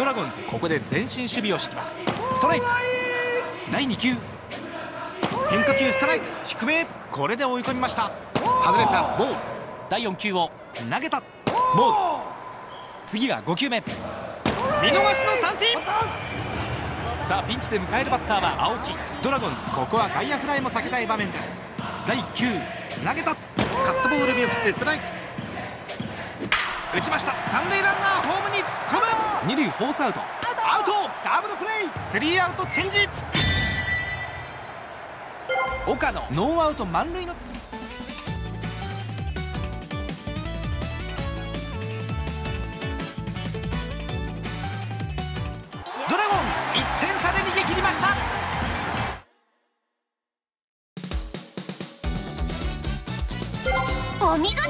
ドラゴンズここで前進守備を敷きます。ストライク。第2球。変化球ストライク。低め。これで追い込みました。外れた。ボール。第4球を投げた。ボール。次が5球目。見逃しの三振。さあピンチで迎えるバッターは青木。ドラゴンズここは外野フライも避けたい場面です。第1球投げた。カットボール見送ってストライク。打ちました。三塁ランナーホームに突っ込む。二塁フォースアウト。アウト！ダブルプレースリーアウトチェンジ！岡野ノーアウト満塁のドラゴンズ1点差で逃げ切りました。お見事！